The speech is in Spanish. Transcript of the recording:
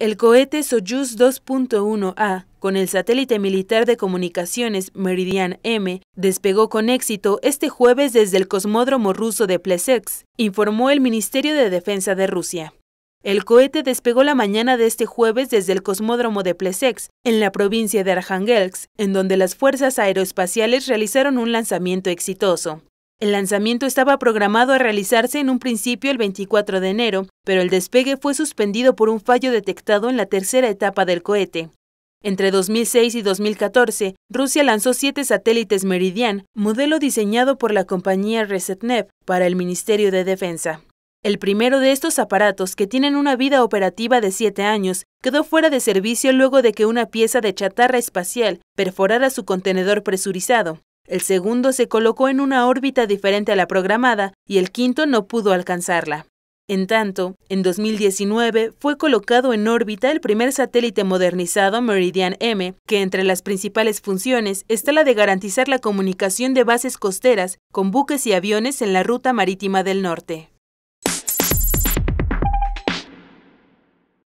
El cohete Soyuz 2.1A, con el satélite militar de comunicaciones Meridian M, despegó con éxito este jueves desde el cosmódromo ruso de Plesetsk, informó el Ministerio de Defensa de Rusia. El cohete despegó la mañana de este jueves desde el cosmódromo de Plesetsk, en la provincia de Arhangelsk, en donde las fuerzas aeroespaciales realizaron un lanzamiento exitoso. El lanzamiento estaba programado a realizarse en un principio el 24 de enero, pero el despegue fue suspendido por un fallo detectado en la tercera etapa del cohete. Entre 2006 y 2014, Rusia lanzó siete satélites Meridian, modelo diseñado por la compañía Resetnev para el Ministerio de Defensa. El primero de estos aparatos, que tienen una vida operativa de siete años, quedó fuera de servicio luego de que una pieza de chatarra espacial perforara su contenedor presurizado. El segundo se colocó en una órbita diferente a la programada y el quinto no pudo alcanzarla. En tanto, en 2019 fue colocado en órbita el primer satélite modernizado Meridian M, que entre las principales funciones está la de garantizar la comunicación de bases costeras con buques y aviones en la ruta marítima del norte.